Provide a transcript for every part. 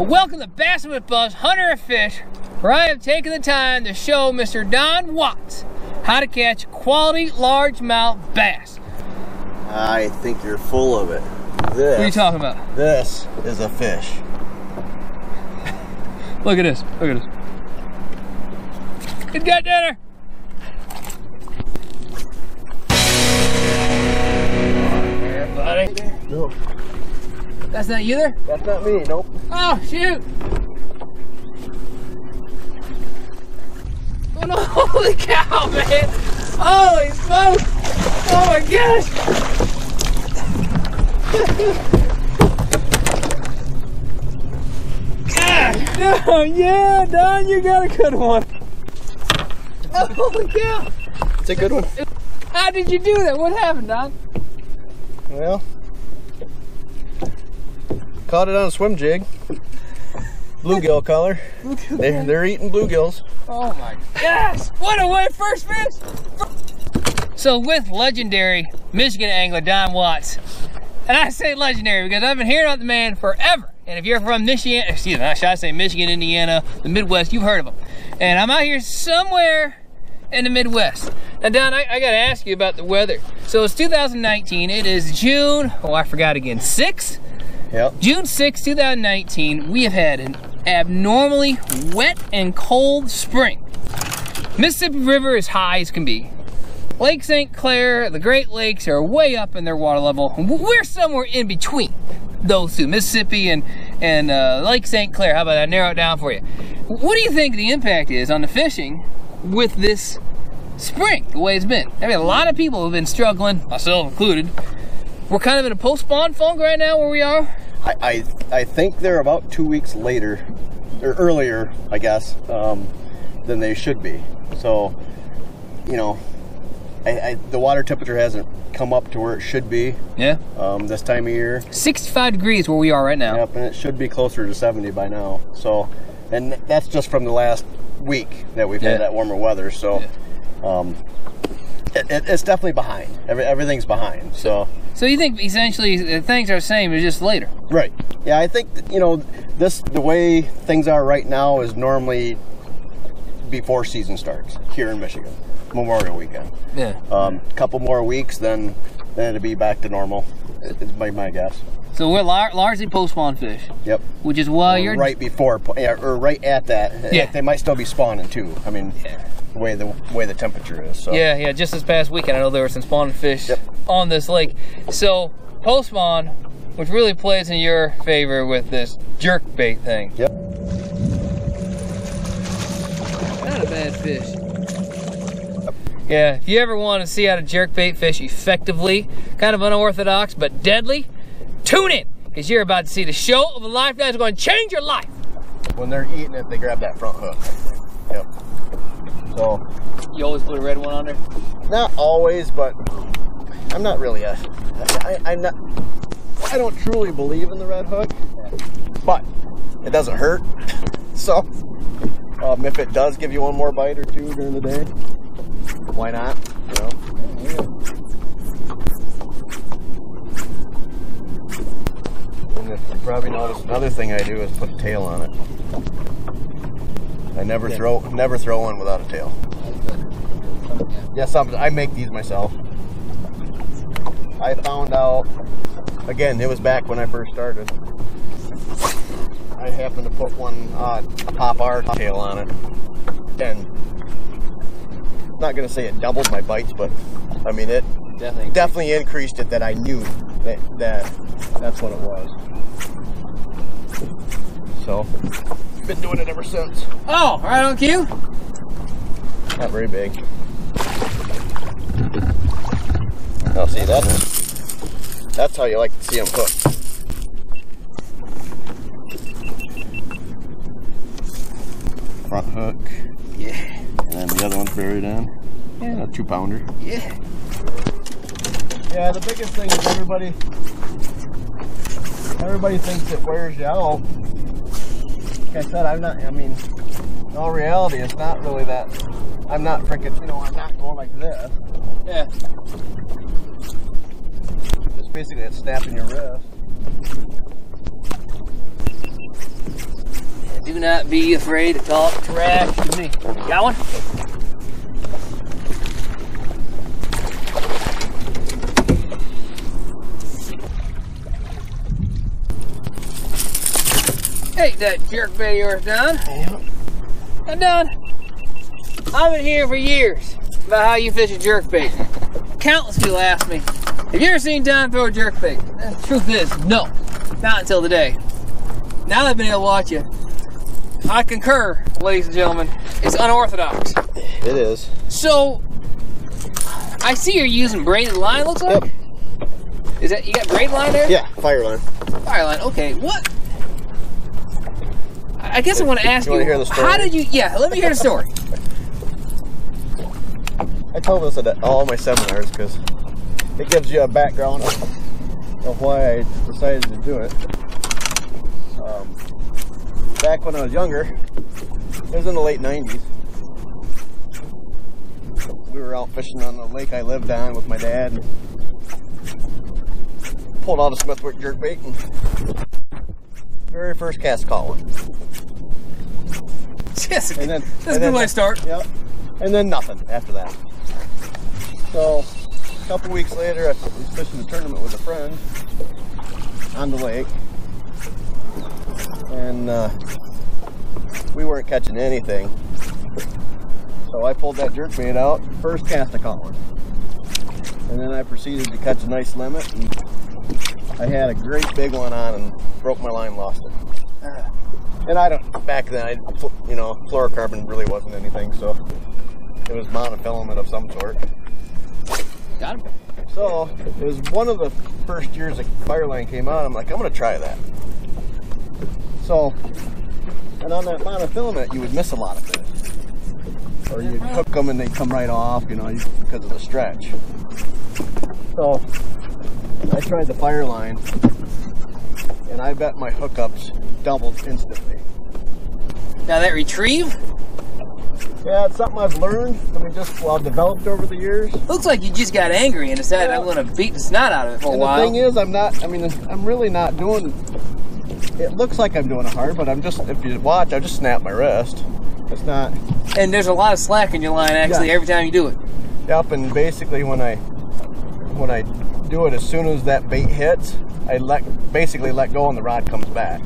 Well, welcome to Bassin with Buss, Hunter of Fish, where I have taken the time to show Mr. Don Watts how to catch quality largemouth bass. I think you're full of it. This, What are you talking about? This is a fish. Look at this. Look at this. Good got dinner. There, buddy. No, That's not you there? that's not me. Nope. Oh, shoot. Oh no, holy cow, man. Holy smokes. Oh my gosh. Ah, no, yeah, Don, you got a good one. Oh, holy cow. It's a good one. How did you do that? What happened, Don? Well, caught it on a swim jig. Bluegill color. They're, they're eating bluegills. Oh my gosh! What a way first fish! So with legendary Michigan angler Don Watts, and I say legendary because I've been hearing about the man forever. And if you're from Michigan, excuse me, should I say Michigan, Indiana, the Midwest, you've heard of him. And I'm out here somewhere in the Midwest. Now Don, I, I gotta ask you about the weather. So it's 2019, it is June, oh I forgot again, 6th? Yep. June 6, 2019, we have had an abnormally wet and cold spring. Mississippi River is high as can be. Lake St. Clair, the Great Lakes are way up in their water level. We're somewhere in between those two, Mississippi and, and uh, Lake St. Clair. How about I narrow it down for you? What do you think the impact is on the fishing with this spring, the way it's been? I mean, a lot of people have been struggling, myself included. We're kind of in a post-spawn funk right now where we are. I, I I think they're about two weeks later, or earlier, I guess, um, than they should be. So, you know, I, I, the water temperature hasn't come up to where it should be Yeah. um, this time of year. 65 degrees where we are right now. Yep, and it should be closer to 70 by now. So, and that's just from the last week that we've Yeah. had that warmer weather. So, um, it, it, it's definitely behind. Every, everything's behind. So, So you think essentially uh, things are the same, it's just later? right. Yeah, I think you know this the way things are right now is normally before season starts here in Michigan, Memorial Weekend. Yeah. Um, couple more weeks, then then it'll be back to normal. Is my my guess. So we're lar- largely post-spawn fish, Yep. which is why you're right before, or right at that. Yeah. They might still be spawning too. I mean, the way the way the temperature is. So. Yeah, yeah. Just this past weekend, I know there were some spawning fish Yep. on this lake. So post-spawn, which really plays in your favor with this jerk bait thing. Yep. Not a bad fish. Yeah, if you ever want to see how to jerk bait fish effectively, kind of unorthodox but deadly, tune in because you're about to see the show of a life that's going to change your life. When they're eating it, they grab that front hook. Yep. So You always put a red one on there. not always, but I'm not really a. I, I'm not. I don't truly believe in the red hook, but it doesn't hurt. So um, if it does give you one more bite or two during the day, why not? You know. And if you probably noticed another thing I do is put a tail on it. I never throw never throw one without a tail. Yeah, I make these myself. I found out again, it was back when I first started. I happened to put one uh, Pop-R tail on it. And I'm not gonna say it doubled my bites, but I mean it Definitely. definitely increased it that I knew that, that that's what it was. So, been doing it ever since. Oh, right on cue. Not very big. Oh, see that's that's how you like to see them cooked. Front hook, Yeah. and then the other one's buried in. Yeah. A two pounder. Yeah. Yeah, the biggest thing is everybody everybody thinks it wears you out. Like I said, I'm not I mean in all reality it's not really that I'm not freaking you know, I'm not going like this. Yeah. It's basically it's snapping your wrist. Do not be afraid to talk trash to me. Got one? Hey, that jerk bait of yours done. I'm done. I've been hearing for years about how you fish a jerk bait. Countless people ask me, have you ever seen Don throw a jerk bait? The truth is, no. Not until today. Now that I've been able to watch you, I concur, ladies and gentlemen. It's unorthodox. It is. So, I see you're using braided line, looks like? Yep. Is that, you got braid line there? Yeah, Fireline. Fire line, okay. What? I guess I want to ask You you, wanna hear the story? how did you, yeah, let me hear the story. I told this at all my seminars because it gives you a background of, of why I decided to do it. Um, back when I was younger, it was in the late 90s. We were out fishing on the lake I lived on with my dad and pulled out a Smithwick jerkbait and very first cast caught one. Yes, And then, that's a good way to start. Yep. And then nothing after that. So, a couple weeks later, I was fishing a tournament with a friend on the lake, and uh, we weren't catching anything. So I pulled that jerkbait out. First cast, I caught one, and then I proceeded to catch a nice limit. And I had a great big one on and broke my line, lost it. And I don't, back then, I, you know, fluorocarbon really wasn't anything, so it was monofilament of some sort. got him. So it was one of the first years that Fireline came out. I'm like, I'm gonna try that. So, and on that monofilament, you would miss a lot of fish, or you'd hook them and they'd come right off, you know, because of the stretch. So I tried the Fireline, and I bet my hookups doubled instantly. Now that retrieve, Yeah, it's something I've learned. I mean, just well, developed over the years. looks like you just got angry and decided Yeah. I'm going to beat the snot out of it for a And while. the thing is, I'm not. I mean, I'm really not doing. It looks like I'm doing it hard, but I'm just. If you watch, I just snap my wrist. It's not. and there's a lot of slack in your line actually Yeah. every time you do it. Yep. And basically, when I when I do it, as soon as that bait hits, I let basically let go, and the rod comes back.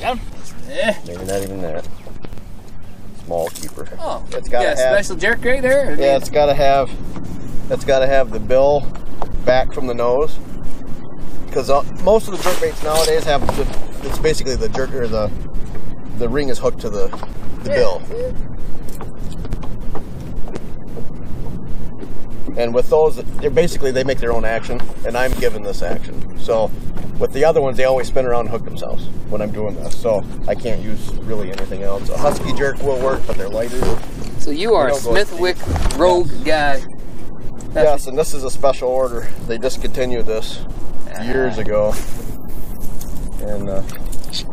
Got him. Eh. Maybe not even that. Small keeper. Oh, It's gotta yeah, have- special jerk right there. Yeah, it's got to have. It's got to have the bill back from the nose. Because uh, most of the jerk baits nowadays have the. It's basically the jerk or the. The ring is hooked to the the bill. And with those, they're basically they make their own action, and I'm given this action. So, with the other ones, they always spin around and hook themselves when I'm doing this. So I can't use really anything else. A husky jerk will work, but they're lighter. So you are a Smithwick Rogue guy. That's Yes, and this is a special order. They discontinued this years ago, and uh,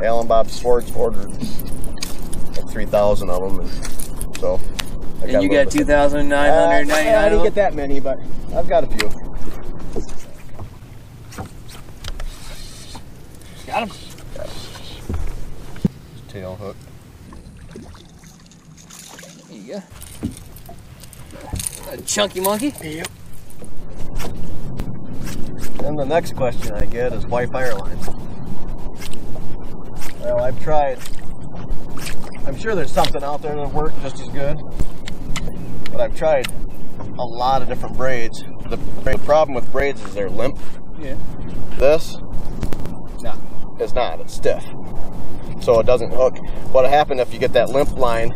Al and Bob Sports ordered like three thousand of them, and so. I And you a got little 2,999 Uh, I of didn't get that many, but I've got a few. Got him. Tail hook. There you go. A chunky monkey. Yep. Then the next question I get is why Firelines? Well, I've tried. I'm sure there's something out there that'll work just as good. But I've tried a lot of different braids. The, the problem with braids is they're limp. Yeah. This No. is not. It's stiff. So it doesn't hook. What'll happen if you get that limp line,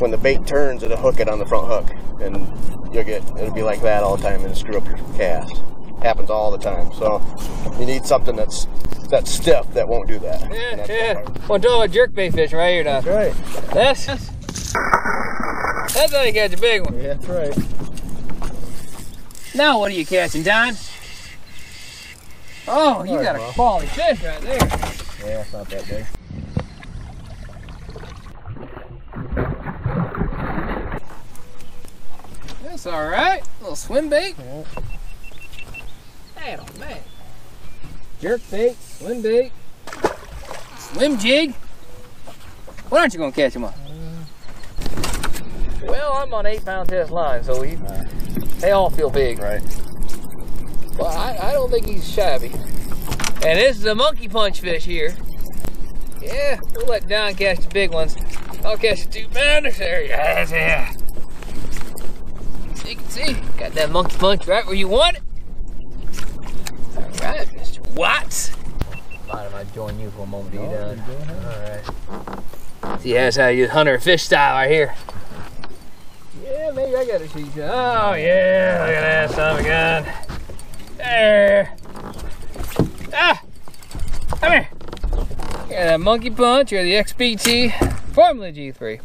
when the bait turns, it'll hook it on the front hook. And you'll get, it'll be like that all the time and screw up your cast. Happens all the time. So you need something that's that's stiff that won't do that. Yeah, that's yeah. what fire- Well, talk about jerkbait fishing right here now. That's right. That's that's how you catch a big one. Yeah, that's right. Now what are you catching, Don? Oh, you Alright, got a well. quality fish right there. Yeah, it's not that big. That's all right. little swim bait. Yeah. Man, oh man. jerk bait, swim bait, swim jig. What aren't you gonna catch him on? Well, I'm on eight pound test line, so we, they all feel big. Right. But I, I don't think he's shabby. And this is a monkey punch fish here. Yeah, we'll let Don catch the big ones. I'll catch the two pounders. There he is, yeah. So you can see, got that monkey punch right where you want it. All right, Mr. Watts. Mind if I join you for a moment, you Don? All right. See, that's how you hunter fish style right here. Yeah, maybe I got a shoot you. Oh yeah, look at that son of a gun. There. Ah! Come here. Yeah, that monkey punch or the XBT Formula G3.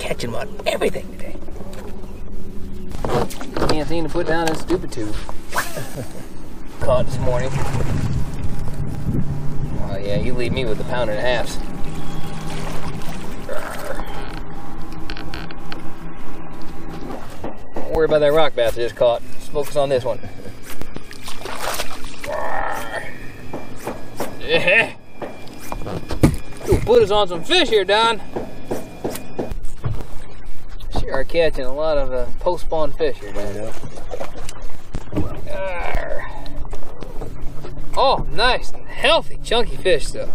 Catching on everything today. Can't seem to put down that stupid tube. Caught this morning. Oh yeah, you leave me with a pound and a half. Worry about that rock bass I just caught. Just focus on this one. Yeah. Ooh, put us on some fish here, Don. Sure are catching a lot of uh, post-spawn fish here, Don. Oh, nice healthy, chunky fish, though.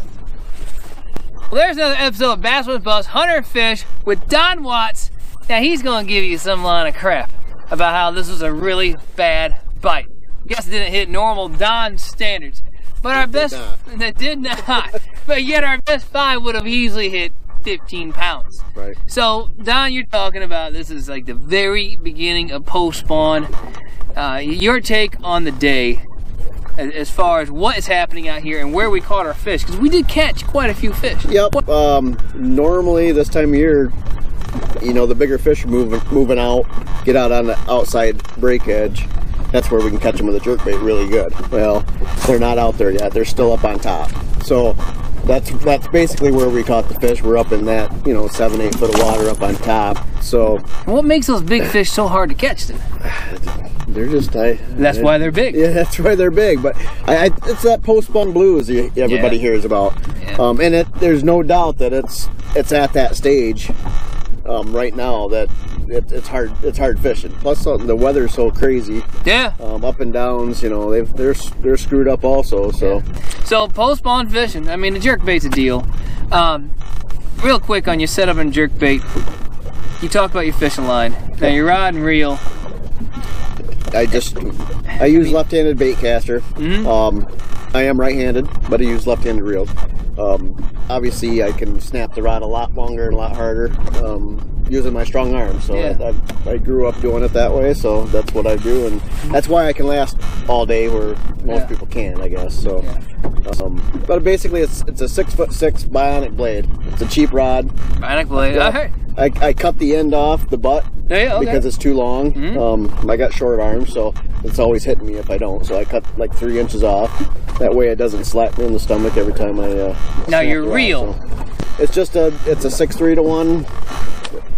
Well, there's another episode of Bass with Buss Hunter Fish with Don Watts. Now, he's going to give you some line of crap about how this was a really bad bite. Guess it didn't hit normal Don standards. But our best, that did not. but yet our best five would have easily hit 15 pounds. Right. So, Don, you're talking about this is like the very beginning of post spawn. Uh, your take on the day as, as far as what is happening out here and where we caught our fish, because we did catch quite a few fish. Yep. Um, normally this time of year, you know, the bigger fish are moving moving out, get out on the outside break edge. That's where we can catch them with a jerk bait really good. Well, they're not out there yet. They're still up on top. So that's that's basically where we caught the fish. We're up in that you know seven eight foot of water up on top. So What makes those big fish so hard to catch then? they're just I. That's why they're big. Yeah, that's why they're big. But I, I, it's that post-spawn blues you- everybody Yeah. hears about, Yeah. um, and it, there's no doubt that it's it's at that stage um, right now that it, it's hard it's hard fishing. Plus uh, the weather's so crazy, Yeah. um, up and downs. You know they've they're they're screwed up also. So So post spawn fishing. I mean, the jerk bait's a deal. Um, real quick on your setup and jerk bait. You talked about your fishing line. Now your rod and reel. I just I use left-handed bait caster. Mhm. Um, I am right-handed, but I use left-handed reels. Um, obviously, I can snap the rod a lot longer and a lot harder. Um, using my strong arm. So Yeah. I, I, I grew up doing it that way. So that's what I do, and that's why I can last all day where most Yeah. people can't, I guess. So, Yeah. um, but basically, it's it's a six foot six bionic blade. It's a cheap rod. Bionic blade. Yeah. All right. I, I cut the end off the butt Yeah, okay. because it's too long. Mhm. Um, I got short arms, so it's always hitting me if I don't. So I cut like three inches off. That way it doesn't slap me in the stomach every time I. Uh, Now you're real. So it's just a it's a six three to one.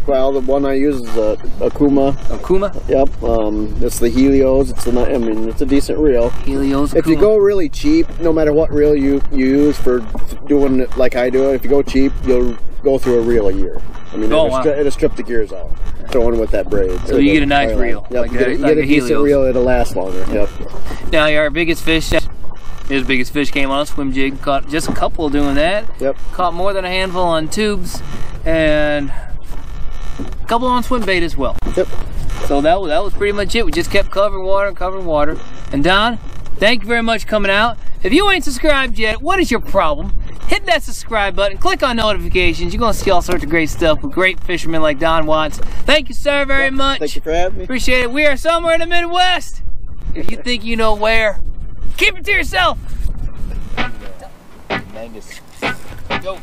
Well, the one I use is a Okuma. Okuma. Yep. Um, it's the Helios. It's a I mean it's a decent reel. Helios. If you go really cheap, no matter what reel you, you use for doing it like I do if you go cheap, you'll go through a reel a year. I mean, Oh, it'll, wow. it'll strip the gears out, throwing with that braid. So you the get a nice reel, Yep, like you get, a- you like get a, a decent reel, it'll last longer. Yep. Now our biggest fish. His biggest fish came on a swim jig. Caught just a couple doing that. Yep. Caught more than a handful on tubes, and couple on swim bait as well. Yep. So that was, that was pretty much it. We just kept covering water and covering water. And Don, thank you very much for coming out. If you ain't subscribed yet, what is your problem? Hit that subscribe button, click on notifications. You're gonna see all sorts of great stuff with great fishermen like Don Watts. Thank you, sir, very much. Thank you for having me. Appreciate it. We are somewhere in the Midwest. If you think you know where, keep it to yourself. Mangus. Go.